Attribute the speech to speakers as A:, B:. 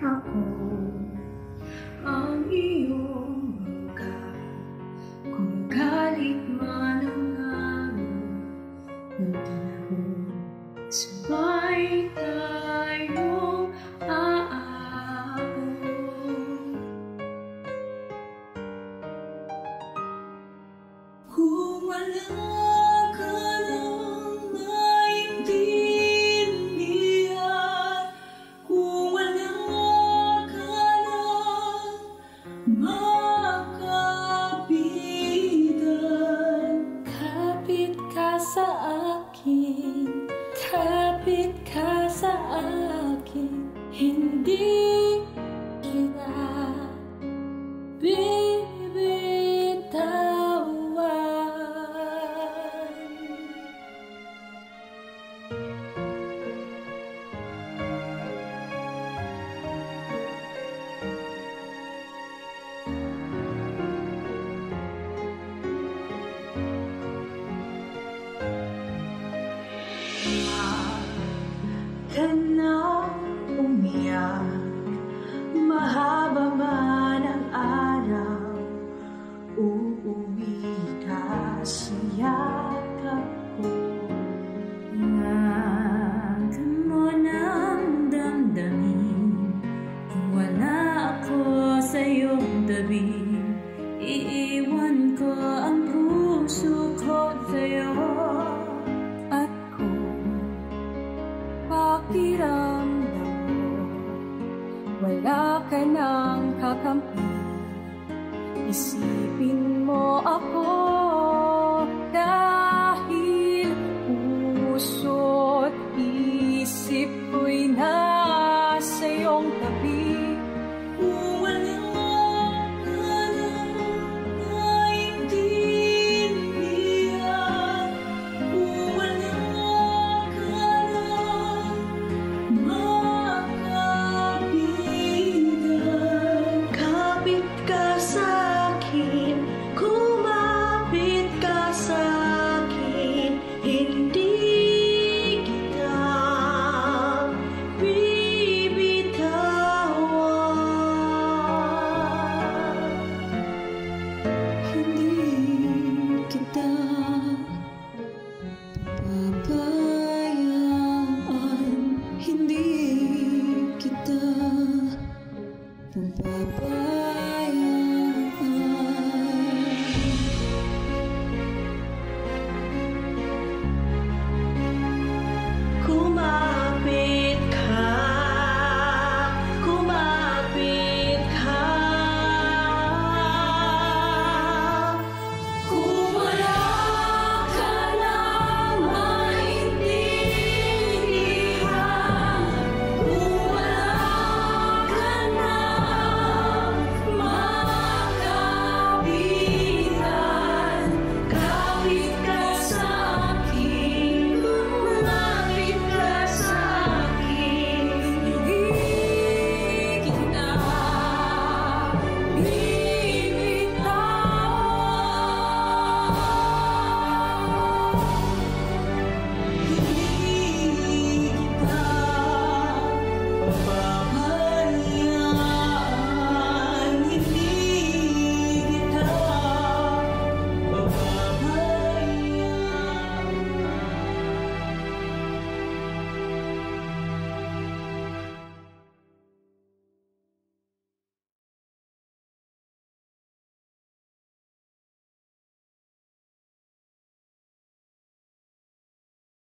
A: Ako ang iyong hindi kita
B: bibitawan.
A: Na Uuwi ka ko.
B: Ngagan mo ng damdamin Wala ako sa iyong tabi. Iiwan ko ang puso ko sa'yo
A: At kung pakiramdam Wala ka ng kakampi. Isipin mo ako.